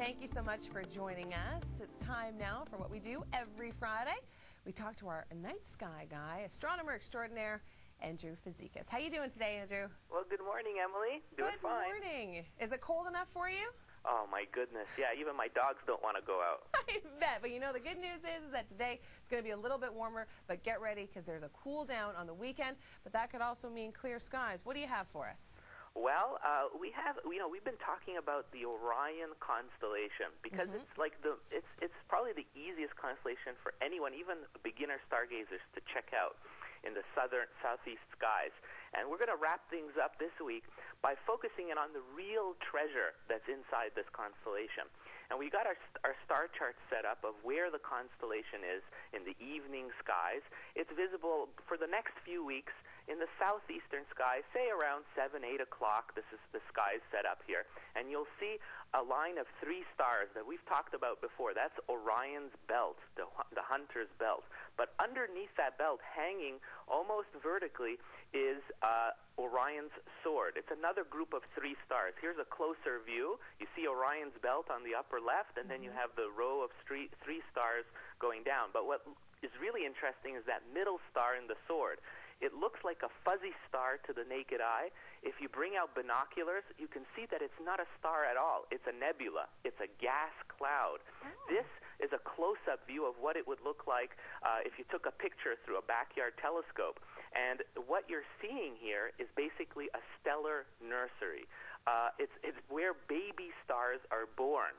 Thank you so much for joining us. It's time now for what we do every Friday. We talk to our night sky guy, astronomer extraordinaire, Andrew Fazekas. How are you doing today, Andrew? Well, good morning, Emily. Doing Good fine. morning. Is it cold enough for you? Oh my goodness. Yeah, even my dogs don't want to go out. I bet. But you know, the good news is that today it's going to be a little bit warmer, but get ready because there's a cool down on the weekend. But that could also mean clear skies. What do you have for us? Well, uh, we have, you know, we've been talking about the Orion constellation because Mhm. it's like the, it's, it's probably the easiest constellation for anyone, even beginner stargazers, to check out in the southern, southeast skies. And we're going to wrap things up this week by focusing in on the real treasure that's inside this constellation. And we got our, our star chart set up of where the constellation is in the evening skies. It's visible for the next few weeks in the southeastern sky, say around 7, 8 o'clock. This is the skies set up here. And you'll see a line of three stars that we've talked about before. That's Orion's belt, the, the hunter's belt. But underneath that belt, hanging almost vertically, is uh, Orion's sword. It's another group of three stars. Here's a closer view. You see Orion's belt on the upper left, and then you have the row of three, three stars going down. But what is really interesting is that middle star in the sword. It looks like a fuzzy star to the naked eye. If you bring out binoculars, you can see that it's not a star at all. It's a nebula. It's a gas cloud. This is a close-up view of what it would look like uh, if you took a picture through a backyard telescope. And what you're seeing here is basically a stellar nursery. Uh, it's, it's where baby stars are born.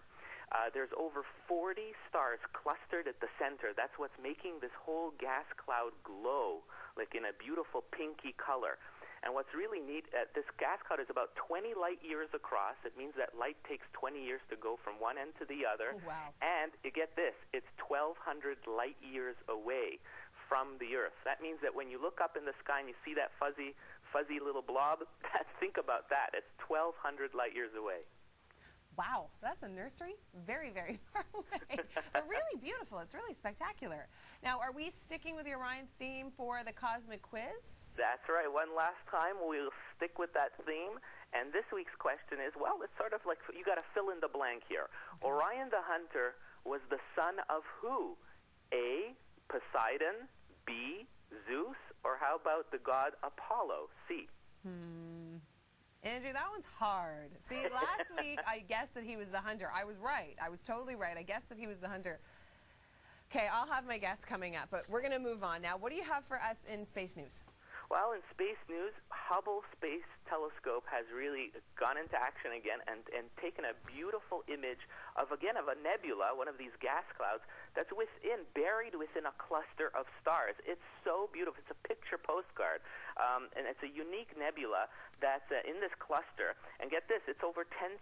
Uh, there's over 40 stars clustered at the center. That's what's making this whole gas cloud glow, like in a beautiful pinky color. And what's really neat, uh, this gas cloud is about 20 light years across. It means that light takes 20 years to go from one end to the other. Oh, wow. And you get this, it's 1,200 light years away from the Earth. That means that when you look up in the sky and you see that fuzzy, fuzzy little blob, think about that. It's 1,200 light years away. A nursery. Very, very far away. but really beautiful. It's really spectacular. Now, are we sticking with the Orion theme for the cosmic quiz? That's right. One last time, we'll stick with that theme. And this week's question is well, it's sort of like you got to fill in the blank here. Orion the Hunter was the son of who? A. Poseidon. B. Zeus. Or how about the god Apollo? C. Hmm. Andrew, that one's hard. See, last week I guessed that he was the hunter. I was right. I was totally right. I guessed that he was the hunter. Okay, I'll have my guess coming up, but we're going to move on now. What do you have for us in space news? Well, in space news, Hubble Space Telescope has really gone into action again and, and taken a beautiful image of, again, of a nebula, one of these gas clouds, that's within, buried within a cluster of stars. It's so beautiful. It's a picture postcard. Um, and it's a unique nebula that's uh, in this cluster. And get this, it's over 10,000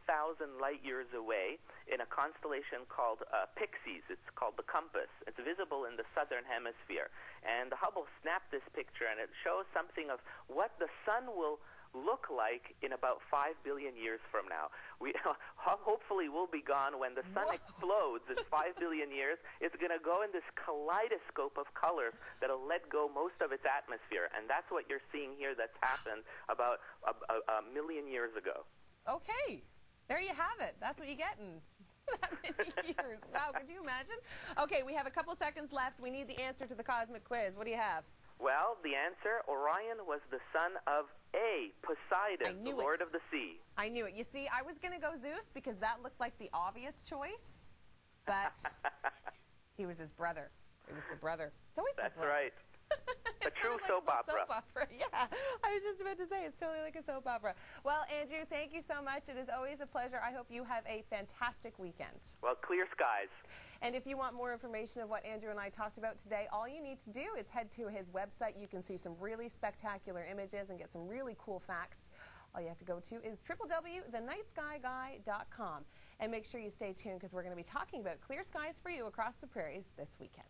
light years away in a constellation called uh, Pyxis. It's called the Compass. It's visible in the southern hemisphere. And the Hubble snapped this picture, and it shows something of what the sun will look like in about five billion years from now. We hopefully will be gone when the sun Whoa. explodes in five billion years. It's going to go in this kaleidoscope of colors that'll let go most of its atmosphere, and that's what you're seeing here. That's happened about a, a, a million years ago. Okay, there you have it. That's what you're getting. that many years. Wow, could you imagine? Okay, we have a couple seconds left. We need the answer to the cosmic quiz. What do you have? Well, the answer: Orion was the son of A, Poseidon, the lord it. of the sea. I knew it. You see, I was going to go Zeus because that looked like the obvious choice, but he was his brother. It was the brother. It's always That's the brother. right. A It's true like soap a opera. Soap opera, yeah. I was just about to say it's totally like a soap opera. Well, Andrew, thank you so much. It is always a pleasure. I hope you have a fantastic weekend. Well, clear skies. And if you want more information of what Andrew and I talked about today, all you need to do is head to his website. You can see some really spectacular images and get some really cool facts. All you have to go to is www.thenightskyguy.com. And make sure you stay tuned because we're going to be talking about clear skies for you across the prairies this weekend.